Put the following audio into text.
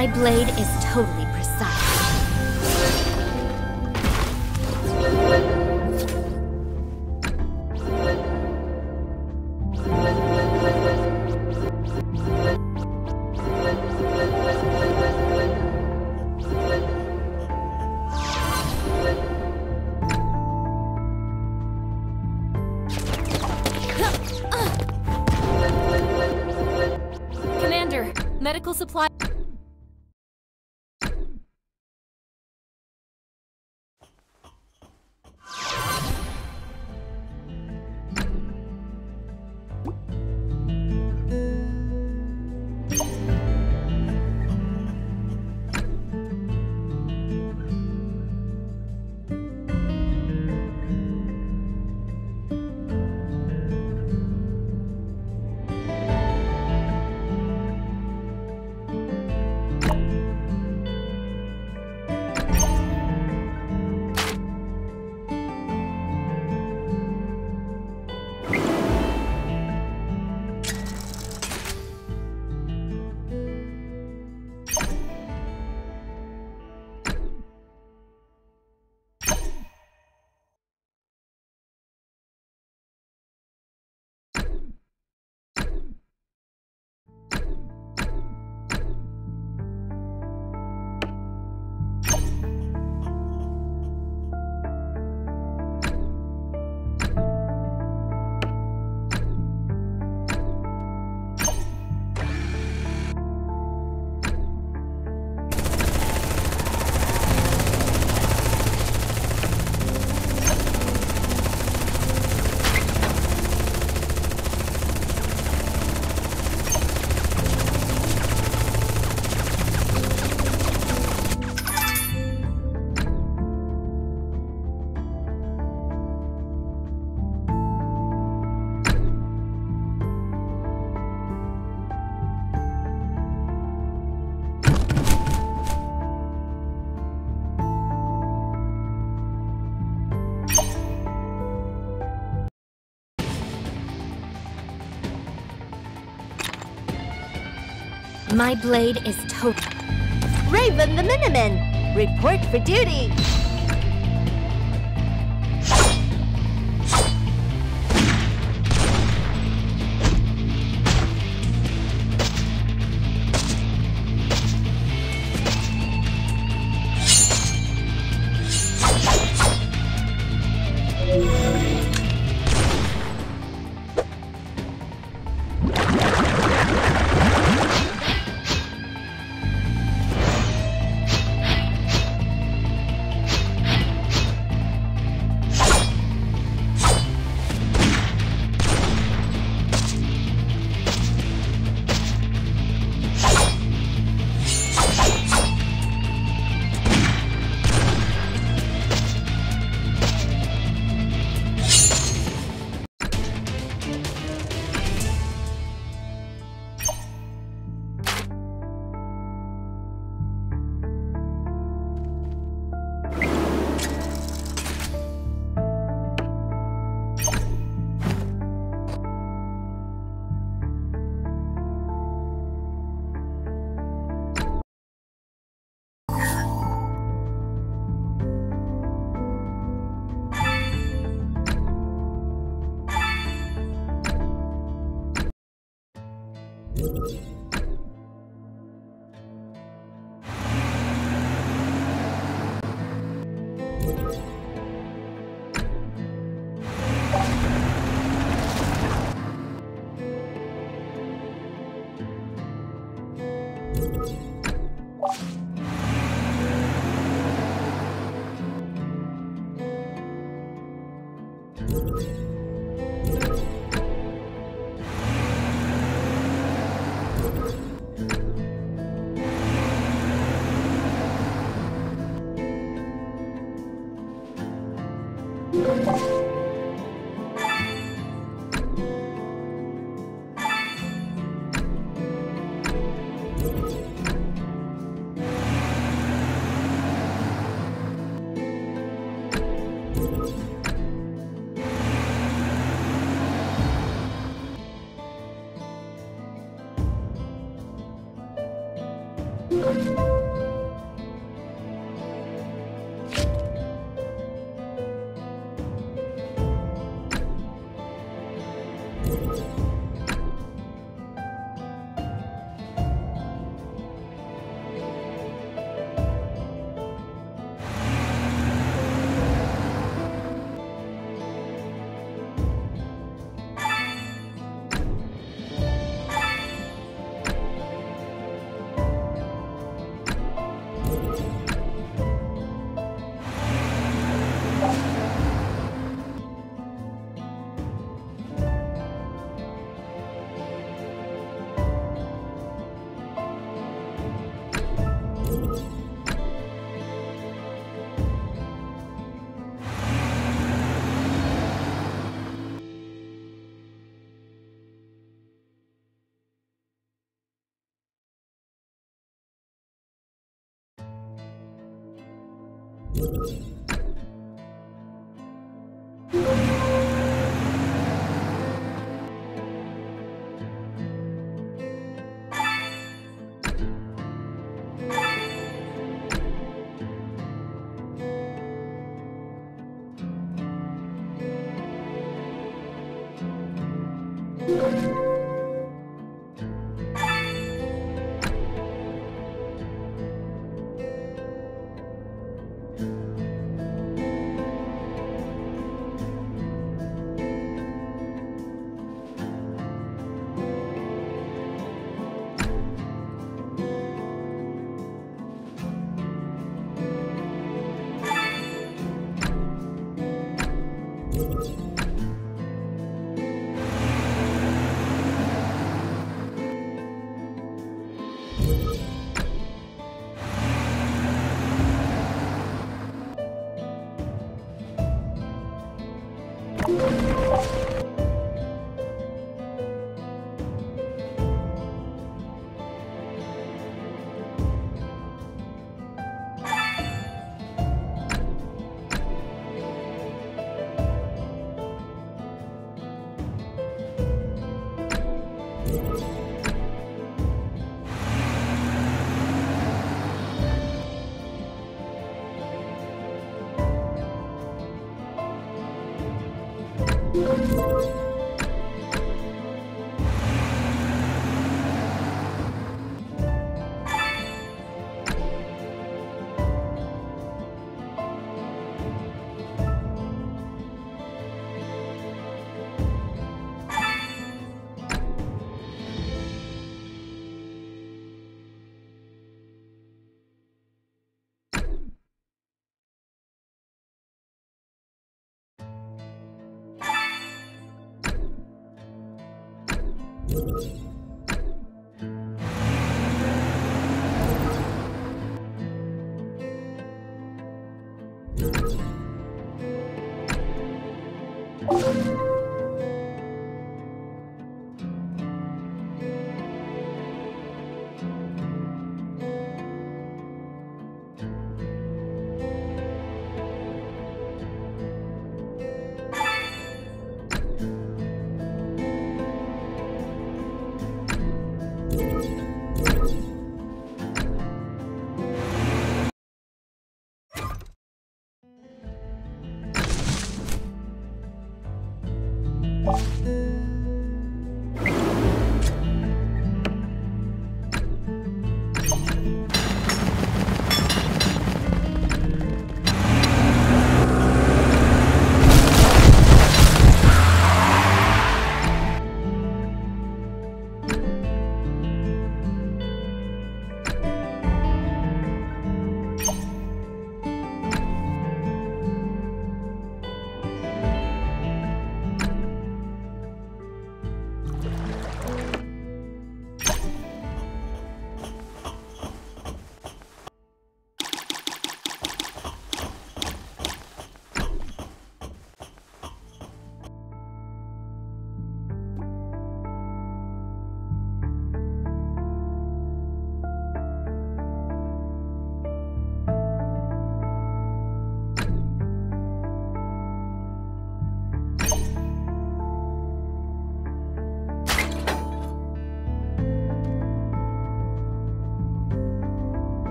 My blade is totally My blade is total. Raven the Miniman, report for duty. you Música you